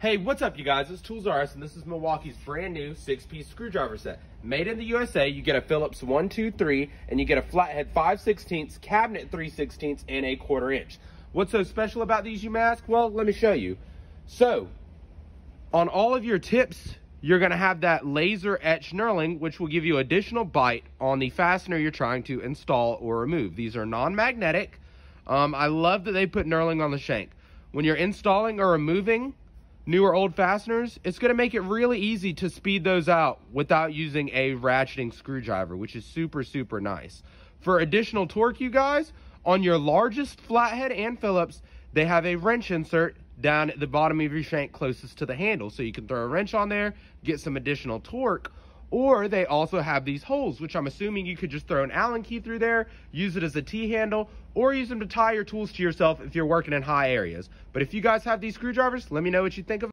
Hey, what's up you guys? It's Tools R Us and this is Milwaukee's brand new six-piece screwdriver set. Made in the USA, you get a Phillips 1, 2, 3, and you get a flathead 5 16 cabinet 3 16 and a quarter inch. What's so special about these, you mask? Well, let me show you. So, on all of your tips, you're gonna have that laser etch knurling, which will give you additional bite on the fastener you're trying to install or remove. These are non-magnetic. Um, I love that they put knurling on the shank. When you're installing or removing new or old fasteners, it's going to make it really easy to speed those out without using a ratcheting screwdriver, which is super, super nice. For additional torque, you guys, on your largest flathead and Phillips, they have a wrench insert down at the bottom of your shank closest to the handle. So you can throw a wrench on there, get some additional torque, or they also have these holes, which I'm assuming you could just throw an Allen key through there, use it as a T-handle, or use them to tie your tools to yourself if you're working in high areas. But if you guys have these screwdrivers, let me know what you think of